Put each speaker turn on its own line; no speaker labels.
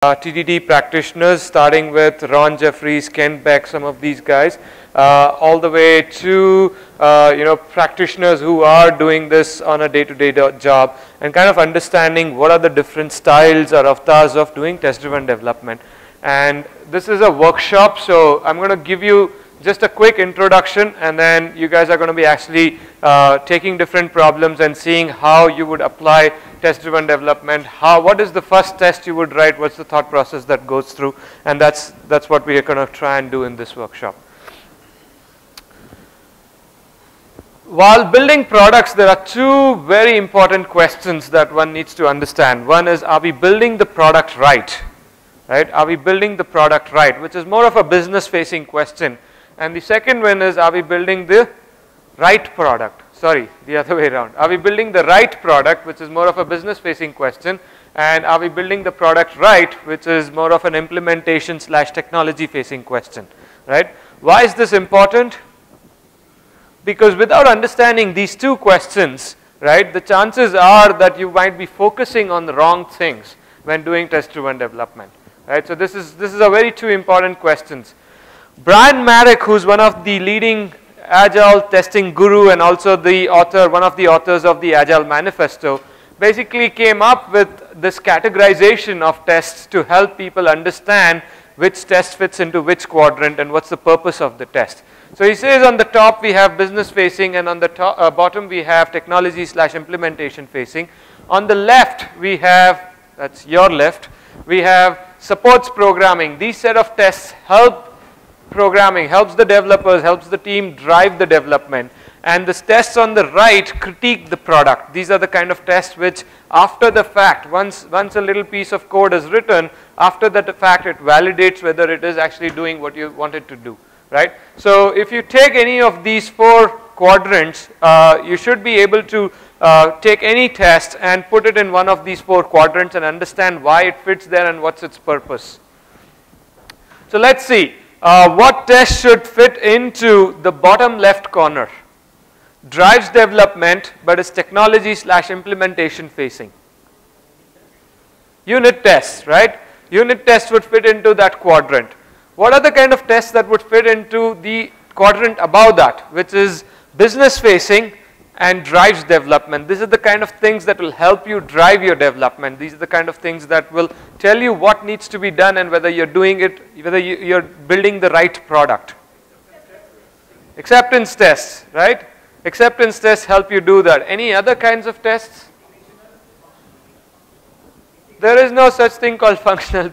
uh, TDD practitioners, starting with Ron Jeffries, Kent Beck, some of these guys, uh, all the way to uh, you know practitioners who are doing this on a day-to-day -day job, and kind of understanding what are the different styles or avatars of doing test-driven development. And this is a workshop, so I'm going to give you just a quick introduction and then you guys are going to be actually uh, taking different problems and seeing how you would apply test driven development how what is the first test you would write what's the thought process that goes through and that's that's what we are going to try and do in this workshop. While building products there are two very important questions that one needs to understand. One is are we building the product right? Right? Are we building the product right? Which is more of a business facing question and the second one is are we building the right product? Sorry, the other way around. Are we building the right product which is more of a business facing question and are we building the product right which is more of an implementation slash technology facing question, right? Why is this important? Because without understanding these two questions, right, the chances are that you might be focusing on the wrong things when doing test driven development, right? So this is, this is a very two important questions. Brian Marick, who's one of the leading agile testing guru and also the author, one of the authors of the Agile Manifesto, basically came up with this categorization of tests to help people understand which test fits into which quadrant and what's the purpose of the test. So he says on the top we have business facing and on the top, uh, bottom we have technology slash implementation facing. On the left we have, that's your left, we have supports programming. These set of tests help programming, helps the developers, helps the team drive the development. And the tests on the right critique the product. These are the kind of tests which after the fact, once, once a little piece of code is written, after that fact it validates whether it is actually doing what you want it to do, right? So if you take any of these four quadrants, uh, you should be able to uh, take any test and put it in one of these four quadrants and understand why it fits there and what's its purpose. So let's see uh, what test should fit into the bottom left corner? Drives development but is technology slash implementation facing. Unit tests, right? Unit tests would fit into that quadrant. What are the kind of tests that would fit into the quadrant above that, which is business facing and drives development. These are the kind of things that will help you drive your development. These are the kind of things that will tell you what needs to be done and whether you're doing it, whether you're building the right product. Acceptance tests, right? Acceptance tests help you do that. Any other kinds of tests? There is no such thing called functional